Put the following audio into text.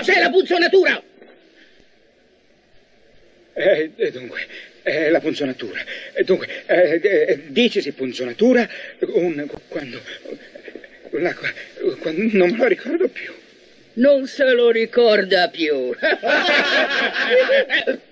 c'è la punzonatura? Eh, eh, dunque, eh, la punzonatura. Eh, dunque, eh, eh dicesi punzonatura un, quando, la, quando... Non me lo ricordo più. Non se lo ricorda più.